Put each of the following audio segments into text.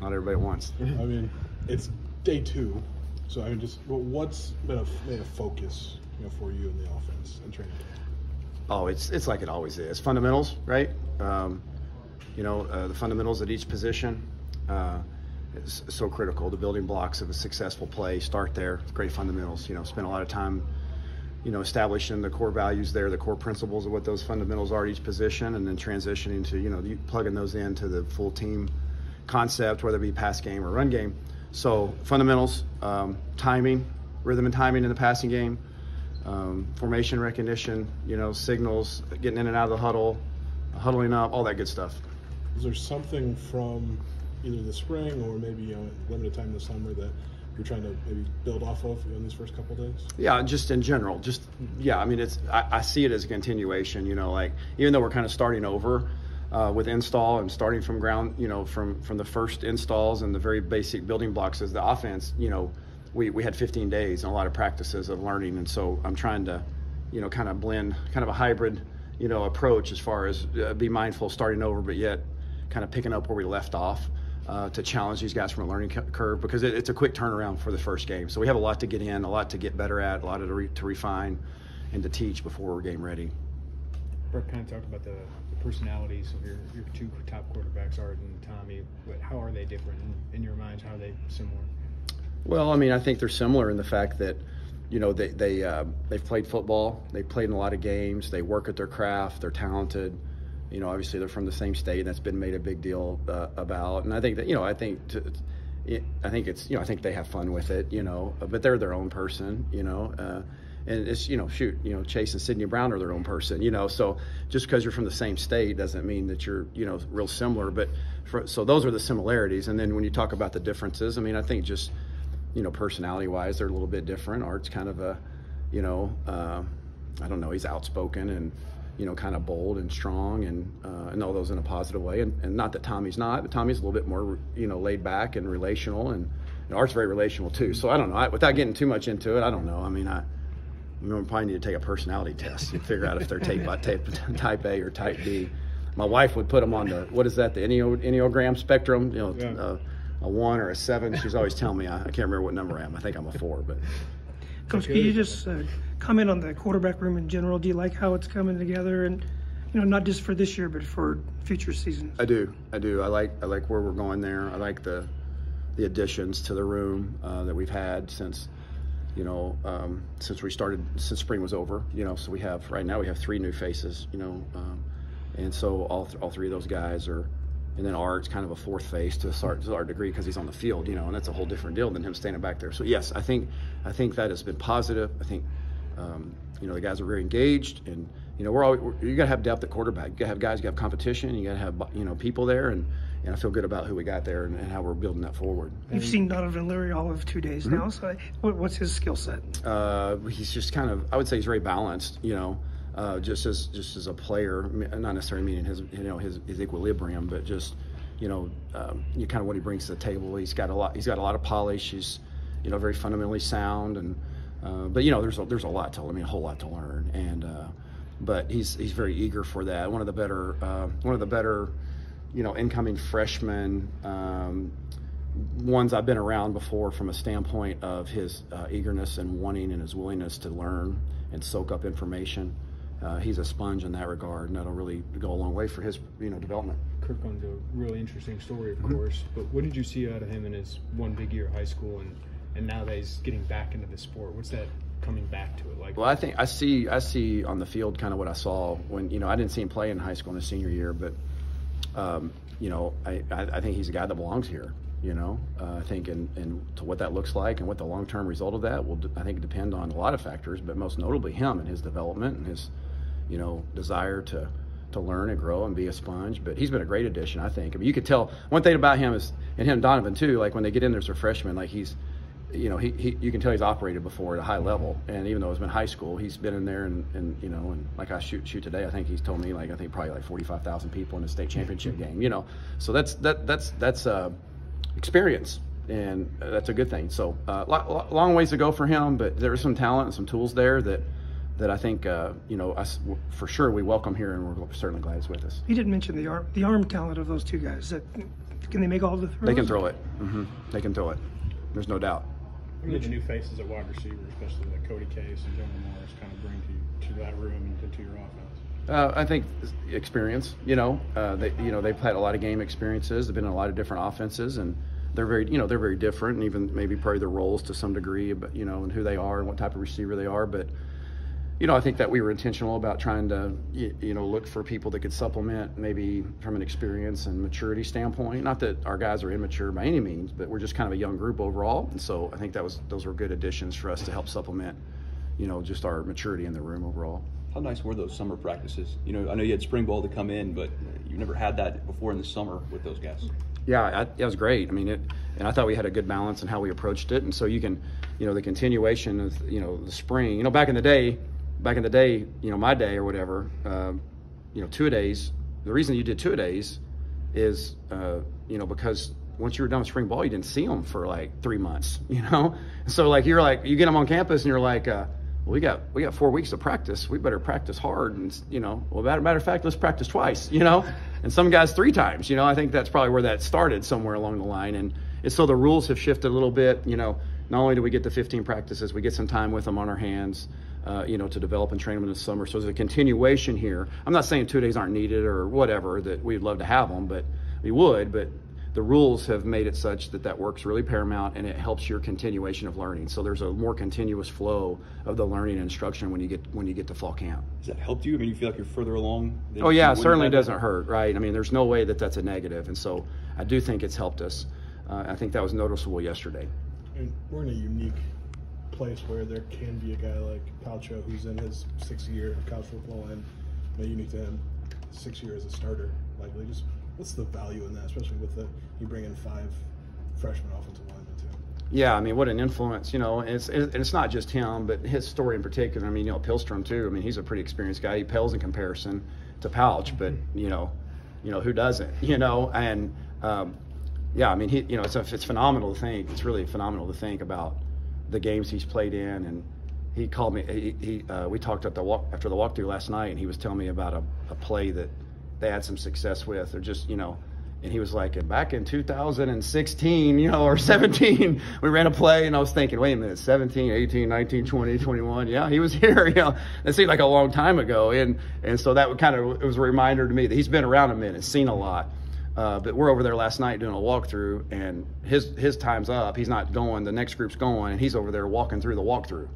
not everybody wants. I mean, it's day two, so I mean, just what's been a, been a focus, you know, for you in the offense and training? Oh, it's it's like it always is. Fundamentals, right? Um, you know, uh, the fundamentals at each position uh, is so critical. The building blocks of a successful play start there. Great fundamentals. You know, spend a lot of time, you know, establishing the core values there, the core principles of what those fundamentals are at each position, and then transitioning to you know plugging those into the full team concept, whether it be pass game or run game. So fundamentals, um, timing, rhythm and timing in the passing game um, formation recognition, you know, signals, getting in and out of the huddle, huddling up, all that good stuff. Is there something from either the spring or maybe you know, limited time this summer that you're trying to maybe build off of in these first couple days? Yeah, just in general, just yeah. I mean, it's I, I, see it as a continuation. You know, like even though we're kind of starting over. Uh, with install and starting from ground, you know, from from the first installs and the very basic building blocks as the offense, you know, we, we had 15 days and a lot of practices of learning. And so I'm trying to, you know, kind of blend kind of a hybrid, you know, approach as far as uh, be mindful starting over, but yet kind of picking up where we left off. Uh, to challenge these guys from a learning curve because it, it's a quick turnaround for the first game. So we have a lot to get in, a lot to get better at, a lot to, re- to refine and to teach before we're game ready. Bret kind of talked about the, the, personalities of your, your two top quarterbacks, Art and Tommy. But how are they different in, in your minds? How are they similar? Well, I mean, I think they're similar in the fact that, you know, they they uh, they've played football, they've played in a lot of games, they work at their craft, they're talented. You know, obviously they're from the same state, and that's been made a big deal uh, about. And I think that you know, I think to, I think it's you know, I think they have fun with it. You know, but they're their own person. You know. Uh, and it's you know shoot you know Chase and Sydney Brown are their own person you know so just because you're from the same state doesn't mean that you're you know real similar but for, so those are the similarities and then when you talk about the differences I mean I think just you know, personality wise, they're a little bit different. Art's kind of a, you know, uh, I don't know, he's outspoken and, you know, kind of bold and strong and, uh, and all those in a positive way. And, and not that Tommy's not, but Tommy's a little bit more, you know, laid back and relational. And, and Art's very relational too. So I don't know. I, without getting too much into it, I don't know. I mean, I, we probably need to take a personality test and figure out if they're type, type, type A or type B. My wife would put them on the, what is that, the Enneagram spectrum, you know, yeah. uh, a one or a seven. She's always telling me I, I can't remember what number I am. I think I'm a four, but. Coach, can you just uh, comment on the quarterback room in general? Do you like how it's coming together, and you know, not just for this year, but for future seasons? I do. I do. I like. I like where we're going there. I like the the additions to the room uh, that we've had since you know um, since we started since spring was over. You know, so we have right now we have three new faces. You know, um, and so all th- all three of those guys are and then Art's kind of a fourth face to a to our degree because he's on the field, you know, and that's a whole different deal than him standing back there. So yes, I think I think that has been positive. I think um, you know the guys are very engaged, and you know we're all you got to have depth at quarterback. You got to have guys, you got to have competition, you got to have you know people there, and and I feel good about who we got there and, and how we're building that forward. You've seen Donovan Leary all of two days mm-hmm. now. So what, what's his skill set? Uh, he's just kind of I would say he's very balanced. You know uh, just as just as a player, not necessarily meaning his you know his, his equilibrium, but just you know um, you kind of what he brings to the table. He's got a lot. He's got a lot of polish. He's you know very fundamentally sound, and uh, but you know there's a, there's a lot to I mean a whole lot to learn, and uh, but he's he's very eager for that. One of the better uh, one of the better you know incoming freshmen. Um, ones I've been around before from a standpoint of his uh, eagerness and wanting and his willingness to learn and soak up information uh, he's a sponge in that regard, and that'll really go a long way for his you know development. Kirk Gunn's a really interesting story, of mm-hmm. course. But what did you see out of him in his one big year of high school, and and now that he's getting back into the sport? What's that coming back to it like? Well, I think I see I see on the field kind of what I saw when you know I didn't see him play in high school in his senior year, but um, you know I, I think he's a guy that belongs here. You know, uh, I think and, and to what that looks like and what the long term result of that will I think depend on a lot of factors, but most notably him and his development and his you know, desire to to learn and grow and be a sponge. But he's been a great addition, I think. I mean, you could tell one thing about him is, and him Donovan too. Like when they get in there as a freshman, like he's, you know, he, he you can tell he's operated before at a high level. And even though it's been high school, he's been in there and, and you know, and like I shoot shoot today, I think he's told me like I think probably like forty five thousand people in a state championship game. You know, so that's that that's that's uh, experience. And that's a good thing. So, uh, long ways to go for him, but there is some talent and some tools there that that I think uh, you know us for sure we welcome here, and we're certainly glad he's with us. You didn't mention the arm the arm talent of those two guys. That Can they make all the throws? They can throw it. hmm They can throw it. There's no doubt. What did the new faces at wide receiver, especially like Cody Case and Jonah Morris, kind of bring to to that room and to your offense? Uh, I think experience. You know, uh, they you know they've had a lot of game experiences. They've been in a lot of different offenses, and they're very you know they're very different, and even maybe probably their roles to some degree, but you know, and who they are and what type of receiver they are. But you know, I think that we were intentional about trying to you, you know look for people that could supplement maybe from an experience and maturity standpoint. Not that our guys are immature by any means, but we're just kind of a young group overall, and so I think that was those were good additions for us to help supplement you know just our maturity in the room overall. How nice were those summer practices? You know, I know you had spring ball to come in, but you never had that before in the summer with those guys. Yeah, I, it was great. I mean, it, and I thought we had a good balance in how we approached it. And so you can, you know, the continuation of, you know, the spring. You know, back in the day, back in the day, you know, my day or whatever, um, you know, two days. The reason you did two days is, uh, you know, because once you were done with spring ball, you didn't see them for like three months. You know, so like you're like you get them on campus and you're like. Uh, well, we got we got four weeks of practice. We better practice hard, and you know, well, matter, matter of fact, let's practice twice. You know, and some guys three times. You know, I think that's probably where that started somewhere along the line, and, and so the rules have shifted a little bit. You know, not only do we get the 15 practices, we get some time with them on our hands. Uh, you know, to develop and train them in the summer. So there's a continuation here. I'm not saying two days aren't needed or whatever that we'd love to have them, but we would. But the rules have made it such that that works really paramount and it helps your continuation of learning. So there's a more continuous flow of the learning and instruction when you get when you get to fall camp. Has that helped you? I mean, you feel like you're further along? oh yeah, certainly doesn't hurt, right? I mean, there's no way that that's a negative, and so I do think it's helped us. Uh, I think that was noticeable yesterday. And we're in a unique place where there can be a guy like Palcho who's in his sixth year of college football and you know, unique to him, six year as a starter. Likely, just what's the value in that, especially with the you bring in five freshman offensive linemen too. Yeah, I mean, what an influence, you know. And it's and it's not just him, but his story in particular. I mean, you know, Pihlstrom too. I mean, he's a pretty experienced guy. He pales in comparison to Pouch, but you know, you know who doesn't, you know, and um, yeah, I mean, he, you know, it's a, it's phenomenal to think. It's really phenomenal to think about the games he's played in, and he called me. He, he uh, we talked at the walk after the walkthrough last night, and he was telling me about a, a play that they had some success with, or just you know. And he was like, and back in 2016, you know, or 17, we ran a play, and I was thinking, wait a minute, 17, 18, 19, 20, 21. Yeah, he was here. You know, it seemed like a long time ago, and and so that would kind of it was a reminder to me that he's been around a minute, seen a lot. Uh, but we're over there last night doing a walkthrough, and his his time's up. He's not going. The next group's going, and he's over there walking through the walkthrough,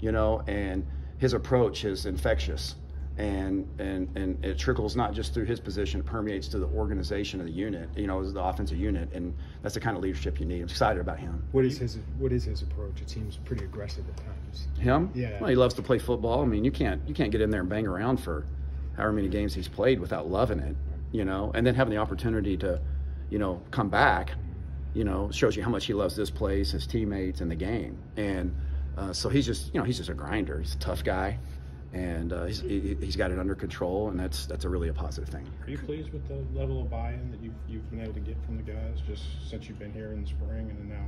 you know. And his approach is infectious, and and and it trickles not just through his position, it permeates to the organization of the unit, you know, the offensive unit, and that's the kind of leadership you need. I'm excited about him. What is his What is his approach? It seems pretty aggressive at times. Him? Yeah. Well, he loves to play football. I mean, you can't you can't get in there and bang around for however many games he's played without loving it you know, and then having the opportunity to, you know, come back, you know, shows you how much he loves this place, his teammates, and the game. And uh, so he's just, you know, he's just a grinder. He's a tough guy, and uh, he's, he, has got it under control, and that's that's a really a positive thing. Are you pleased with the level of buy-in that you've you've been able to get from the guys just since you've been here in the spring and then now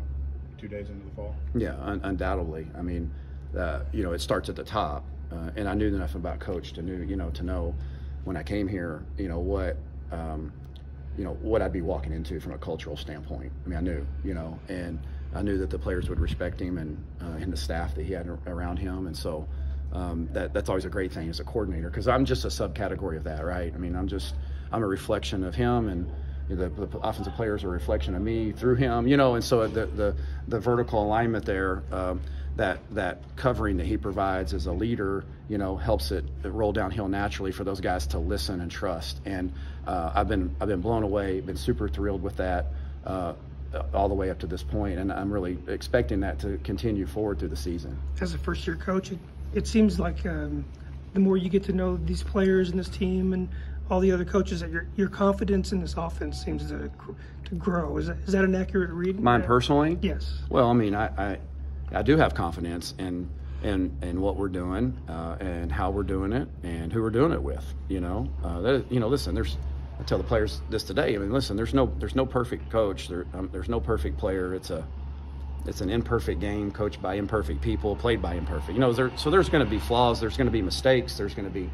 two days into the fall? Yeah, un- undoubtedly. I mean, uh, you know, it starts at the top, uh, and I knew enough about coach to knew, you know, to know when I came here, you know, what um, you know, what I'd be walking into from a cultural standpoint. I mean, I knew, you know, and I knew that the players would respect him and uh, and the staff that he had around him, and so um, that that's always a great thing as a coordinator because I'm just a subcategory of that, right? I mean, I'm just I'm a reflection of him and. The, the, offensive players are a reflection of me through him, you know, and so the the, the vertical alignment there, um, that that covering that he provides as a leader, you know, helps it, it roll downhill naturally for those guys to listen and trust. And uh, I've been I've been blown away, been super thrilled with that. Uh, all the way up to this point, and I'm really expecting that to continue forward through the season. As a first-year coach, it, it seems like um, the more you get to know these players and this team and all the other coaches, that your your confidence in this offense seems to to grow. Is that, is that an accurate read? Mine personally? Yes. Well, I mean, I I, I do have confidence in in, in what we're doing uh, and how we're doing it and who we're doing it with. You know, uh, that, you know, listen, there's I tell the players this today. I mean, listen, there's no there's no perfect coach. There, um, there's no perfect player. It's a it's an imperfect game coached by imperfect people, played by imperfect. You know, there, so there's going to be flaws. There's going to be mistakes. There's going to be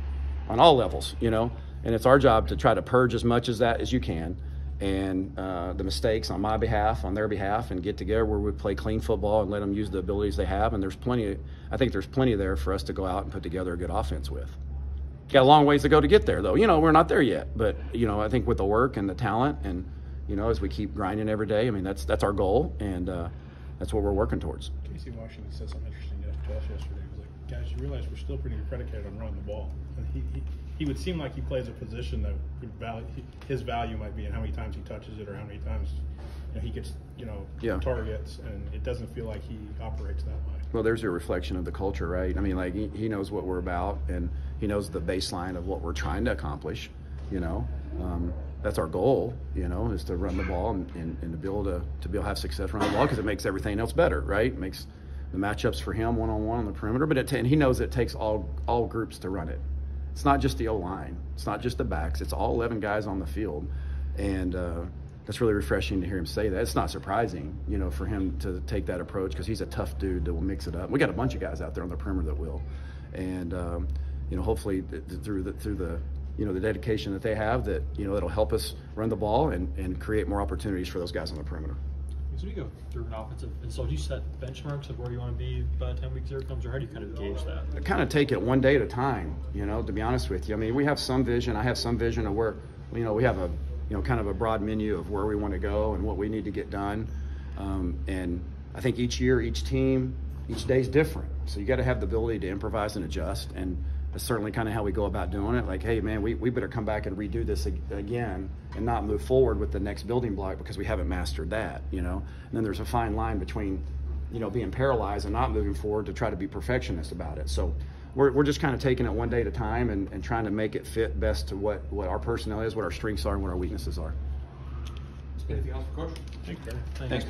on all levels. You know, and it's our job to try to purge as much as that as you can, and uh, the mistakes on my behalf, on their behalf, and get together where we play clean football and let them use the abilities they have. And there's plenty. I think there's plenty there for us to go out and put together a good offense with. Got a long ways to go to get there, though. You know, we're not there yet, but you know, I think with the work and the talent, and you know, as we keep grinding every day, I mean, that's that's our goal, and uh, that's what we're working towards. Casey Washington said something interesting to us yesterday. He was like, guys, you realize we're still pretty predicated on running the ball. And he, he, he would seem like he plays a position that would value, his value might be in how many times he touches it or how many times you know, he gets, you know, Yeah. targets. And it doesn't feel like he operates that way. Well, there's a reflection of the culture, right? I mean, like he, he knows what we're about, and he knows the baseline of what we're trying to accomplish. You know, um, that's our goal. You know, is to run the ball and, and, and to be able to to be able to have success running the ball because it makes everything else better, right? It makes the matchups for him one on one on the perimeter, but it and he knows it takes all all groups to run it. It's not just the O line. It's not just the backs. It's all 11 guys on the field, and uh, that's really refreshing to hear him say that. It's not surprising, you know, for him to take that approach because he's a tough dude that will mix it up. We got a bunch of guys out there on the perimeter that will, and um, you know, hopefully th- th- through the through the you know the dedication that they have, that you know, it'll help us run the ball and, and create more opportunities for those guys on the perimeter. So you go through an offensive, and so do you set benchmarks of where you want to be by the time week zero comes, or how do you kind of gauge that? I kind of take it one day at a time, you know, to be honest with you. I mean, we have some vision. I have some vision of where, you know, we have a, you know, kind of a broad menu of where we want to go and what we need to get done. Um, and I think each year, each team, each day is different. So you got to have the ability to improvise and adjust. And that's certainly kind of how we go about doing it. Like, hey, man, we, we better come back and redo this ag- again and not move forward with the next building block because we haven't mastered that, you know. And then there's a fine line between you know, being paralyzed and not moving forward to try to be perfectionist about it. So we're, we're just kind of taking it one day at a time and, and trying to make it fit best to what, what our personnel is, what our strengths are, and what our weaknesses are. Anything else for Coach? Thank you. Thanks.